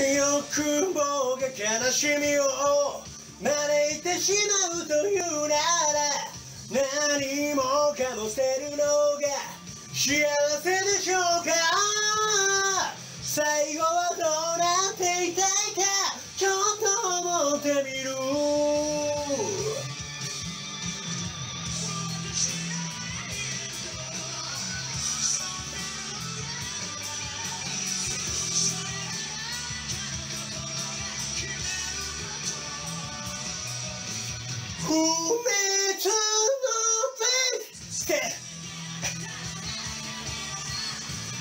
欲望が悲しみを招いてしまうというなら何もかも捨てるのが幸せでしょうか最後はどうなっていたいかちょっと思ってみる。不滅のフェイス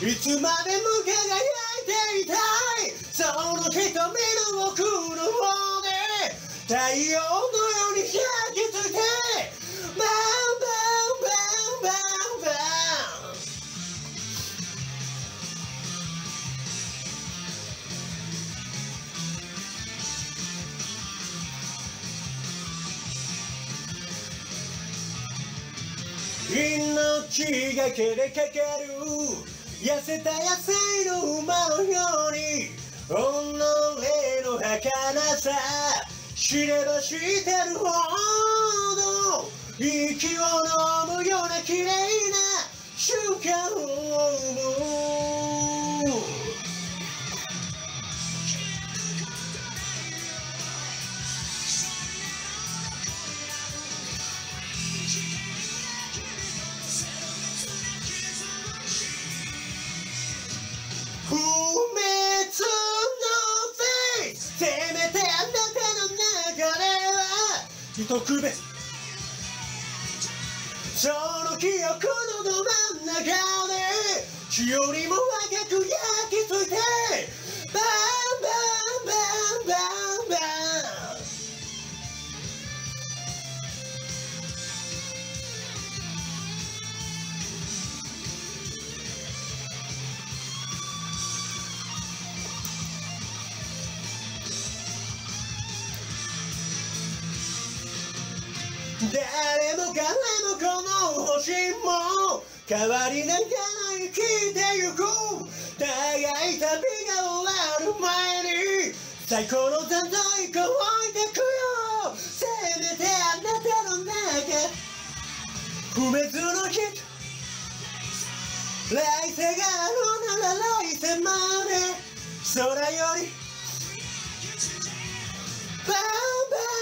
いつまでも輝いていたい。その瞳の奥の方で太陽のように焼き付け、まあ命がけでかかる。痩せた野生の馬のよう。に己の儚さ。知れば知ってるほど。息を飲むような綺麗な瞬間を生む。特別その記憶のど真ん中で日よりも若く誰も彼もこの星も変わりながら生きてゆく。長い旅が終わる前に最高の例え乾いてくよ。せめてあなたの中。不滅の日。来世があるなら来世まで。空よりバンバン